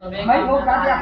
没有干的